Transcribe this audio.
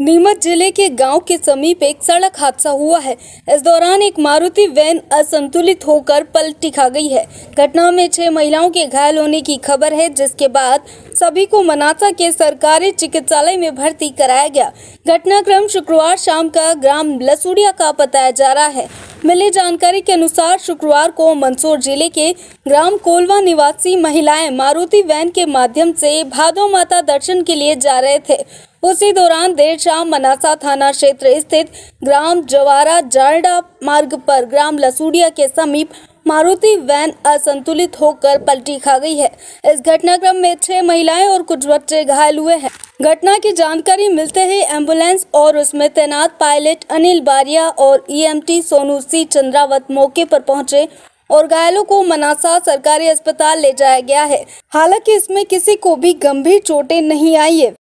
नीमच ज़िले के गाँव के समीप एक सड़क हादसा हुआ है। इस दौरान एक मारुति वैन असंतुलित होकर पलटी खा गई है। घटना में छह महिलाओं के घायल होने की खबर है, जिसके बाद सभी को मनासा के सरकारी चिकित्सालय में भर्ती कराया गया। घटनाक्रम शुक्रवार शाम का ग्राम लसूड़िया का बताया जा रहा है। मिली जानकारी के अनुसार शुक्रवार को मंदसौर ज़िले के ग्राम कोलवा निवासी महिलाएँ मारुति वैन के माध्यम से भादो माता दर्शन के लिए जा रहे थे। उसी दौरान देर शाम मनासा थाना क्षेत्र स्थित ग्राम जवारा जारडा मार्ग पर ग्राम लसूड़िया के समीप मारुति वैन असंतुलित होकर पलटी खा गई है। इस घटनाक्रम में छह महिलाएँ और कुछ बच्चे घायल हुए हैं। घटना की जानकारी मिलते ही एंबुलेंस और उसमें तैनात पायलट अनिल बारिया और ईएमटी सोनू सी चंद्रावत मौके पर पहुँचे और घायलों को मनासा सरकारी अस्पताल ले जाया गया है। हालाँकि इसमें किसी को भी गंभीर चोटें नहीं आई है।